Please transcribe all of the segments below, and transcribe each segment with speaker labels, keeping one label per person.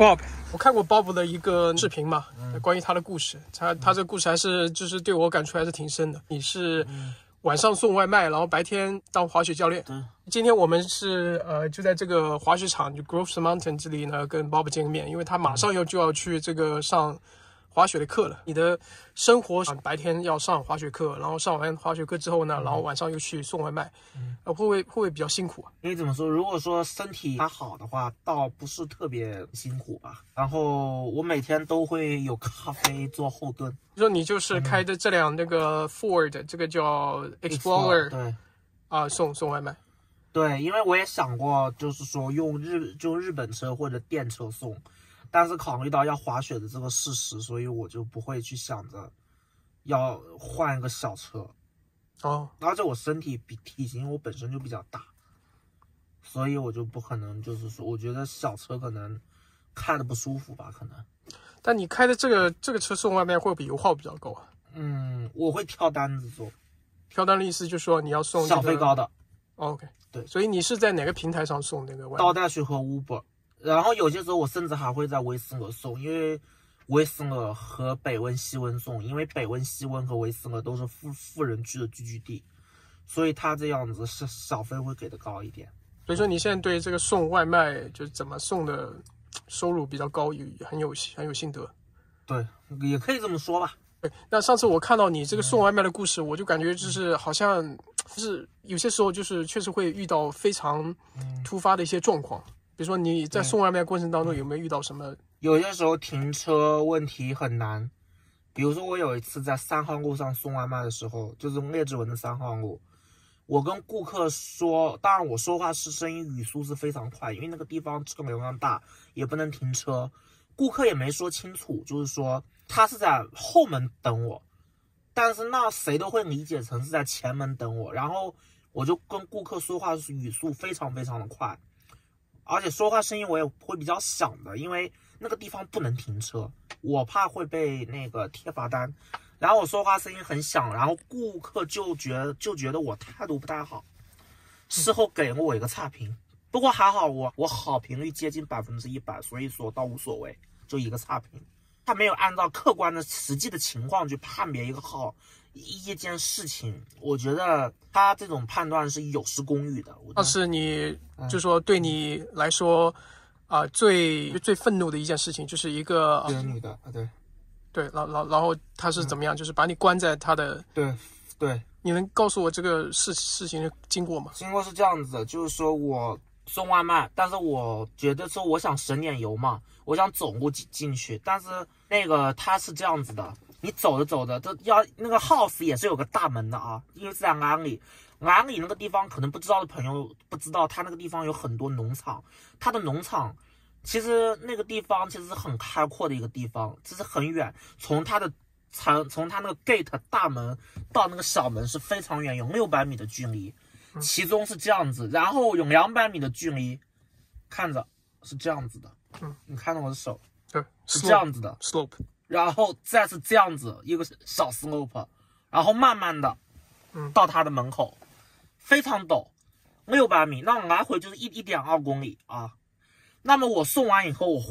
Speaker 1: Bob，我看过 Bob 的一个视频嘛，关于他的故事，他他这个故事还是就是对我感触还是挺深的。你是晚上送外卖，然后白天当滑雪教练。今天我们是呃就在这个滑雪场，就 Groves Mountain 这里呢，跟 Bob 见个面，因为他马上要就要去这个上。滑雪的课了，你的生活白天要上滑雪课，然后上完滑雪课之后呢，然后晚上又去送外卖，呃，会不会会不会比较辛苦啊？
Speaker 2: 因为怎么说，如果说身体还好的话，倒不是特别辛苦吧。然后我每天都会有咖啡做后盾。
Speaker 1: 说你就是开着这辆那个 Ford，这个叫 Explorer，
Speaker 2: 对，
Speaker 1: 啊，送送外卖。
Speaker 2: 对，因为我也想过，就是说用日就日本车或者电车送。但是考虑到要滑雪的这个事实，所以我就不会去想着要换一个小车
Speaker 1: 哦。
Speaker 2: 而且我身体比体型我本身就比较大，所以我就不可能就是说，我觉得小车可能开的不舒服吧，可能。
Speaker 1: 但你开的这个这个车送外卖会比油耗比较高啊？
Speaker 2: 嗯，我会挑单子做。
Speaker 1: 挑单的意思就是说你要送
Speaker 2: 小费高的。
Speaker 1: OK，
Speaker 2: 对。
Speaker 1: 所以你是在哪个平台上送那个外卖？
Speaker 2: 到大去和 Uber。然后有些时候我甚至还会在维斯勒送，因为维斯勒和北温西温送，因为北温西温和维斯勒都是富富人区的聚居地，所以他这样子是小费会给的高一点。
Speaker 1: 所以说你现在对这个送外卖就是怎么送的收入比较高，有很有很有心得。
Speaker 2: 对，也可以这么说吧。
Speaker 1: 对，那上次我看到你这个送外卖的故事，我就感觉就是好像就是有些时候就是确实会遇到非常突发的一些状况。比如说你在送外卖过程当中有没有遇到什么？
Speaker 2: 有些时候停车问题很难。比如说我有一次在三号路上送外卖的时候，就是列治文的三号路，我跟顾客说，当然我说话是声音语速是非常快，因为那个地方车流量大，也不能停车。顾客也没说清楚，就是说他是在后门等我，但是那谁都会理解成是在前门等我。然后我就跟顾客说话是语速非常非常的快。而且说话声音我也会比较响的，因为那个地方不能停车，我怕会被那个贴罚单。然后我说话声音很响，然后顾客就觉就觉得我态度不太好，事后给了我一个差评。不过还好我我好评率接近百分之一百，所以说倒无所谓，就一个差评。他没有按照客观的实际的情况去判别一个好。一件事情，我觉得他这种判断是有失公允的。
Speaker 1: 但是你就说对你来说，啊，最最愤怒的一件事情，就是一个
Speaker 2: 女的啊，对，
Speaker 1: 对，然然然后他是怎么样？就是把你关在他的
Speaker 2: 对对。
Speaker 1: 你能告诉我这个事事情的经过吗？
Speaker 2: 经过是这样子的，就是说我送外卖，但是我觉得说我想省点油嘛，我想走路进进去，但是那个他是这样子的。你走着走着，这要那个 house 也是有个大门的啊，因为是在安里，安里那个地方可能不知道的朋友不知道，他那个地方有很多农场，他的农场其实那个地方其实是很开阔的一个地方，其实很远，从他的从从他那个 gate 大门到那个小门是非常远，有六百米的距离，其中是这样子，然后有两百米的距离，看着是这样子的，
Speaker 1: 嗯，
Speaker 2: 你看到我的手，
Speaker 1: 对，
Speaker 2: 是这样子的。
Speaker 1: slope。
Speaker 2: 然后再是这样子一个小 slope，然后慢慢的，嗯，到他的门口，非常陡，六百米，那来回就是一一点二公里啊。那么我送完以后，我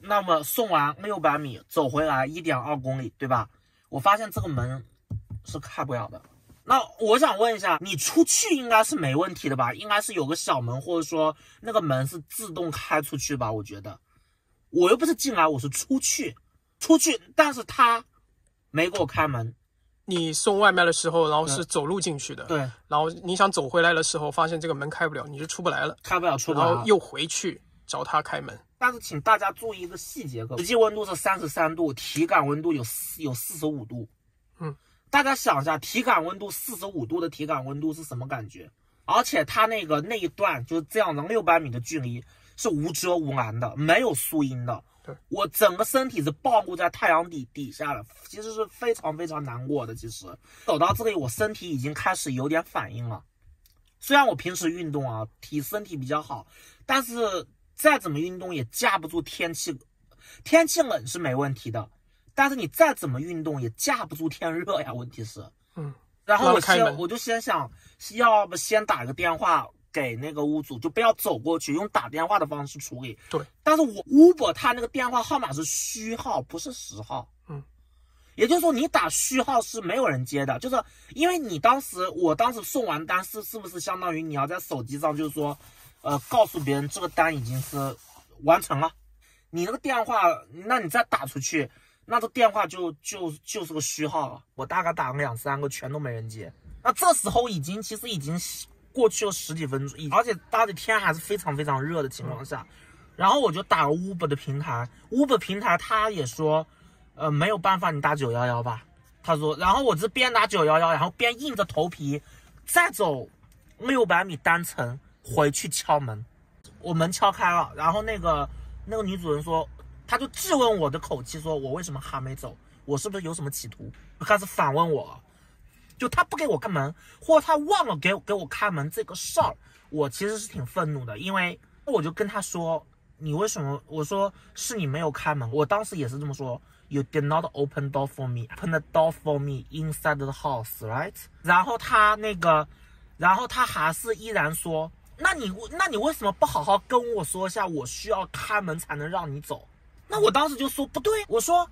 Speaker 2: 那么送完六百米走回来一点二公里，对吧？我发现这个门是开不了的。那我想问一下，你出去应该是没问题的吧？应该是有个小门，或者说那个门是自动开出去吧？我觉得，我又不是进来，我是出去。出去，但是他没给我开门。
Speaker 1: 你送外卖的时候，然后是走路进去的。
Speaker 2: 对。
Speaker 1: 然后你想走回来的时候，发现这个门开不了，你就出不来了。
Speaker 2: 开不了，出不来。
Speaker 1: 然后又回去找他开门。
Speaker 2: 但是请大家注意一个细节，实际温度是三十三度，体感温度有四有四十五度。
Speaker 1: 嗯。
Speaker 2: 大家想一下，体感温度四十五度的体感温度是什么感觉？而且他那个那一段就是这样的六百米的距离是无遮无拦的，没有树荫的。我整个身体是暴露在太阳底底下的，其实是非常非常难过的。其实走到这里，我身体已经开始有点反应了。虽然我平时运动啊，体身体比较好，但是再怎么运动也架不住天气。天气冷是没问题的，但是你再怎么运动也架不住天热呀。问题是，
Speaker 1: 嗯。
Speaker 2: 然后我先我就先想，要不先打个电话给那个屋主，就不要走过去，用打电话的方式处理。
Speaker 1: 对，
Speaker 2: 但是我 Uber 它那个电话号码是虚号，不是实号。
Speaker 1: 嗯，
Speaker 2: 也就是说你打虚号是没有人接的，就是因为你当时，我当时送完单是是不是相当于你要在手机上就是说，呃，告诉别人这个单已经是完成了，你那个电话，那你再打出去，那这电话就就就是个虚号了。我大概打了两三个，全都没人接。那这时候已经其实已经过去了十几分钟，而且大的天还是非常非常热的情况下，然后我就打了 Uber 的平台，Uber 平台他也说，呃没有办法，你打九幺幺吧。他说，然后我这边打九幺幺，然后边硬着头皮再走六百米单程回去敲门，我门敲开了，然后那个那个女主人说，她就质问我的口气说，我为什么还没走？我是不是有什么企图？开始反问我。就他不给我开门，或他忘了给给我开门这个事儿，我其实是挺愤怒的，因为我就跟他说，你为什么？我说是你没有开门，我当时也是这么说，You did not open door for me, open the door for me inside the house, right？然后他那个，然后他还是依然说，那你那你为什么不好好跟我说一下，我需要开门才能让你走？那我当时就说不对，我说。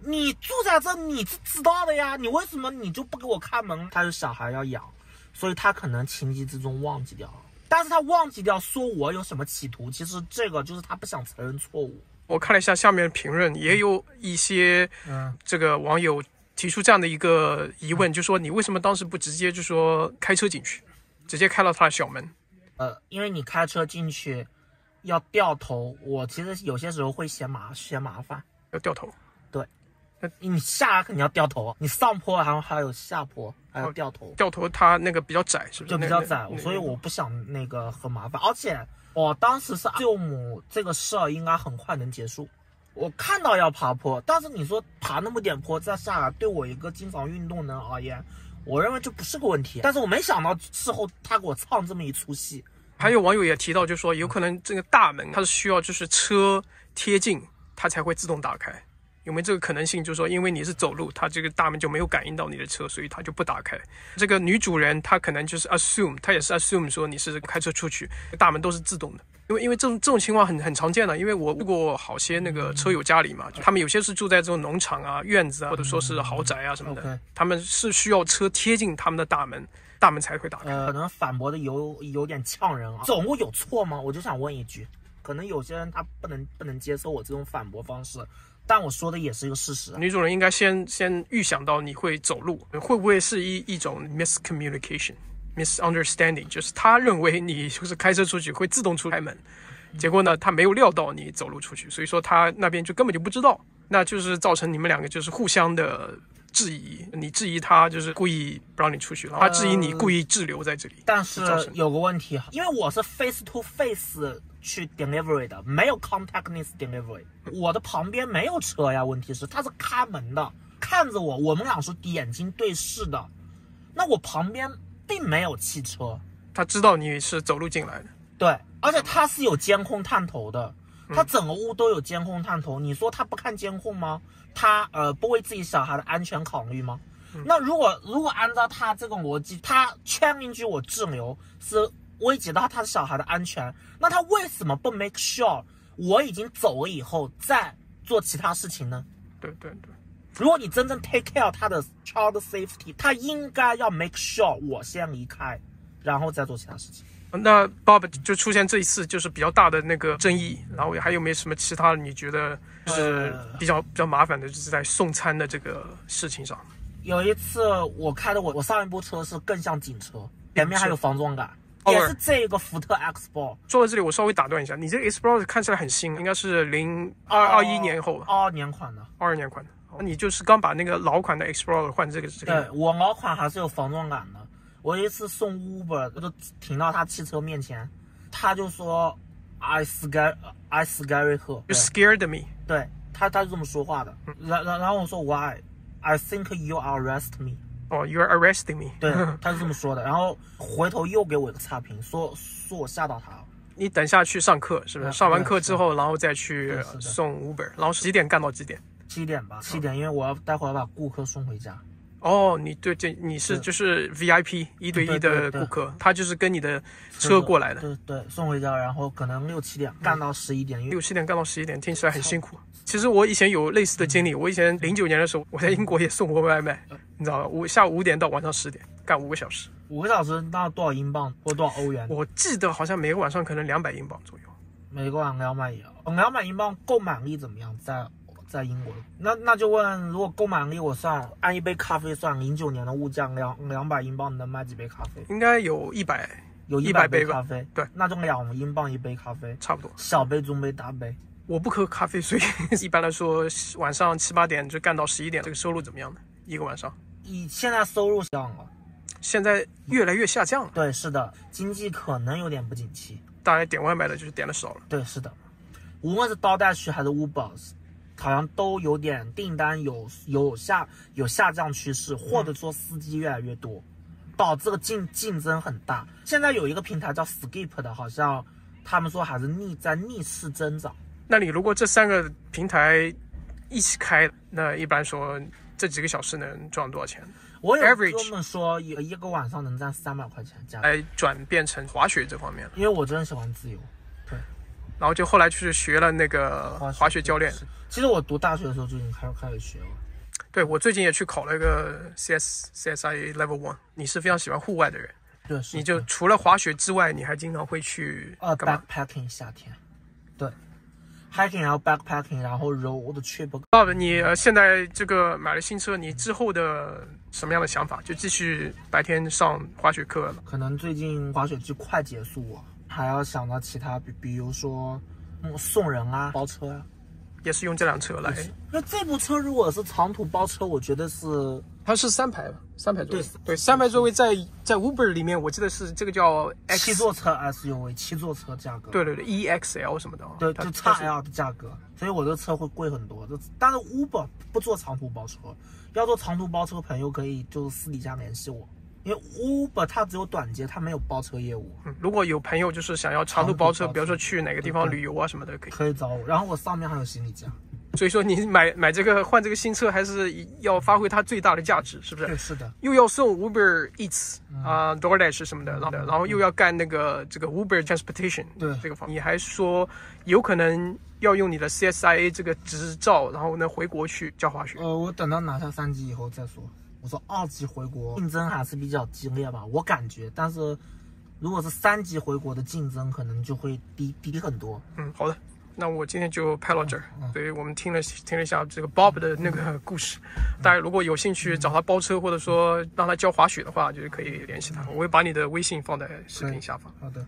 Speaker 2: 你住在这，你是知道的呀。你为什么你就不给我开门？他是小孩要养，所以他可能情急之中忘记掉了。但是他忘记掉说我有什么企图，其实这个就是他不想承认错误。
Speaker 1: 我看了一下下面的评论，也有一些嗯，这个网友提出这样的一个疑问，就说你为什么当时不直接就说开车进去，直接开到他的小门？
Speaker 2: 呃，因为你开车进去要掉头，我其实有些时候会嫌麻嫌麻烦，
Speaker 1: 要掉头。
Speaker 2: 你下来肯定要掉头，你上坡还还有下坡，还要掉头。
Speaker 1: 掉头它那个比较窄，是不是？
Speaker 2: 就比较窄，所以我不想那个很麻烦。而且我当时是舅母，这个事儿应该很快能结束。我看到要爬坡，但是你说爬那么点坡再下来，对我一个经常运动的人而言，我认为这不是个问题。但是我没想到事后他给我唱这么一出戏。
Speaker 1: 还有网友也提到，就说有可能这个大门它是需要就是车贴近它才会自动打开。有没有这个可能性？就是说，因为你是走路，它这个大门就没有感应到你的车，所以它就不打开。这个女主人她可能就是 assume，她也是 assume 说你是开车出去，大门都是自动的。因为因为这种这种情况很很常见的，因为我路过好些那个车友家里嘛，他们有些是住在这种农场啊、院子啊，或者说是豪宅啊什么的，他们是需要车贴近他们的大门，大门才会打开。
Speaker 2: 可能反驳的有有点呛人啊，走路有错吗？我就想问一句，可能有些人他不能不能接受我这种反驳方式。但我说的也是一个事实。
Speaker 1: 女主人应该先先预想到你会走路，会不会是一一种 miscommunication、misunderstanding？就是他认为你就是开车出去会自动出开门，结果呢，他没有料到你走路出去，所以说他那边就根本就不知道，那就是造成你们两个就是互相的质疑。你质疑他就是故意不让你出去，然后他质疑你故意滞留在这里。
Speaker 2: 但是有个问题，因为我是 face to face。去 delivery 的没有 contactless delivery，我的旁边没有车呀。问题是他是开门的，看着我，我们俩是眼睛对视的，那我旁边并没有汽车。
Speaker 1: 他知道你是走路进来的，
Speaker 2: 对，而且他是有监控探头的，他整个屋都有监控探头。你说他不看监控吗？他呃不为自己小孩的安全考虑吗？那如果如果按照他这个逻辑，他圈进去我滞留是。危及到他的小孩的安全，那他为什么不 make sure 我已经走了以后再做其他事情呢？
Speaker 1: 对对对，
Speaker 2: 如果你真正 take care 他的 child safety，他应该要 make sure 我先离开，然后再做其他事情。
Speaker 1: 那 Bob 就出现这一次就是比较大的那个争议，然后还有没有什么其他你觉得就是比较比较麻烦的，就是在送餐的这个事情上？
Speaker 2: 有一次我开的我我上一部车是更像警车，前面还有防撞杆。也是这个福特 Explorer。
Speaker 1: 说到这里，我稍微打断一下，你这个 Explorer 看起来很新，应该是零二二一年后，
Speaker 2: 二二年款的，
Speaker 1: 二二年款的。你就是刚把那个老款的 Explorer 换这个这
Speaker 2: 个？对我老款还是有防撞感的。我一次送 Uber，我就停到他汽车面前，他就说 I scare I scare her。
Speaker 1: You scared me。
Speaker 2: 对他，他是这么说话的。然然然后我说 Why? I think you arrest me。
Speaker 1: 哦，You're arresting me。
Speaker 2: 对，他是这么说的。然后回头又给我一个差评，说说我吓到他了。
Speaker 1: 你等下去上课是不是？上完课之后，然后再去送 Uber，然后几点干到几点？
Speaker 2: 七点吧，七点，因为我要待会儿把顾客送回家。
Speaker 1: 哦，你对这你是就是 VIP 一对一的顾客，他就是跟你的车过来的，
Speaker 2: 对对，送回家，然后可能六七点干到十一点，
Speaker 1: 六七点干到十一点，听起来很辛苦。其实我以前有类似的经历，我以前零九年的时候，我在英国也送过外卖，你知道吧？我下午五点到晚上十点，干五个小时。
Speaker 2: 五个小时那多少英镑或多少欧元？
Speaker 1: 我记得好像每个晚上可能两百英镑左右。
Speaker 2: 每个晚两百英，两百英镑购买力怎么样？在在英国，那那就问，如果购买力我算按一杯咖啡算，零九年的物价两两百英镑能买几杯咖啡？
Speaker 1: 应该有一百，
Speaker 2: 有
Speaker 1: 100
Speaker 2: 百
Speaker 1: 杯吧
Speaker 2: 咖啡，
Speaker 1: 对，
Speaker 2: 那就两英镑一杯咖啡，
Speaker 1: 差不多。
Speaker 2: 小杯、中杯、大杯。
Speaker 1: 我不喝咖啡，所以 一般来说晚上七八点就干到十一点，这个收入怎么样呢？一个晚上？
Speaker 2: 以现在收入降了，
Speaker 1: 现在越来越下降了，
Speaker 2: 对，是的，经济可能有点不景气。
Speaker 1: 大家点外卖的就是点的少了。
Speaker 2: 对，是的，无论是刀带区还是 Uber，好像都有点订单有有下有下降趋势，或者说司机越来越多，导致个竞竞争很大。现在有一个平台叫 Skip 的，好像他们说还是逆在逆势增长。
Speaker 1: 那你如果这三个平台一起开，那一般说这几个小时能赚多少钱？
Speaker 2: 我有哥们说，有一个晚上能赚三百块钱加，
Speaker 1: 来转变成滑雪这方面了。
Speaker 2: 因为我真的喜欢自由。
Speaker 1: 然后就后来去学了那个滑雪教练。
Speaker 2: 其实我读大学的时候就已经开始开始学了。
Speaker 1: 对我最近也去考了一个 CS CSI Level One。你是非常喜欢户外的人，
Speaker 2: 对，是
Speaker 1: 你就除了滑雪之外，你还经常会去
Speaker 2: 呃
Speaker 1: 干嘛
Speaker 2: ？backpacking 夏天，对，hiking 然后 backpacking 然后 road trip
Speaker 1: 到了你呃现在这个买了新车，你之后的什么样的想法？就继续白天上滑雪课了？
Speaker 2: 可能最近滑雪季快结束了，还要想到其他，比比如说，嗯，送人啊，包车啊。
Speaker 1: 也是用这辆车来？
Speaker 2: 那这部车如果是长途包车，我觉得是
Speaker 1: 它是三排吧，三排座位。
Speaker 2: 对
Speaker 1: 对，三排座位在在 Uber 里面，我记得是这个叫 X，
Speaker 2: 七座车 SUV，七座车价格。
Speaker 1: 对对对，EXL 什么的啊。
Speaker 2: 对，就 XL 的价格，所以我这车会贵很多。这但是 Uber 不做长途包车，要做长途包车，朋友可以就私底下联系我，因为 Uber 它只有短接，它没有包车业务，
Speaker 1: 嗯，如果有朋友就是想要长途包车，
Speaker 2: 包车
Speaker 1: 比如说去哪个地方旅游啊什么的，可以。
Speaker 2: 可以找我。然后我上面还有行李架。
Speaker 1: 所以说你买买这个换这个新车，还是要发挥它最大的价值，是不是
Speaker 2: 对，
Speaker 1: 是？
Speaker 2: 是的，
Speaker 1: 又要送 Uber Eats 啊、DoorDash 什么的，然后然后又要干那个这个 Uber Transportation
Speaker 2: 对
Speaker 1: 这个方，你还说有可能要用你的 CSIA 这个执照，然后呢回国去教滑雪。
Speaker 2: 呃，我等到拿下三级以后再说。我说二级回国竞争还是比较激烈吧，我感觉。但是如果是三级回国的竞争，可能就会低低很多。
Speaker 1: 嗯，好的。那我今天就拍到这儿，所以我们听了听了一下这个 Bob 的那个故事。大家如果有兴趣找他包车，或者说让他教滑雪的话，就是可以联系他。我会把你的微信放在视频下方。
Speaker 2: 好的。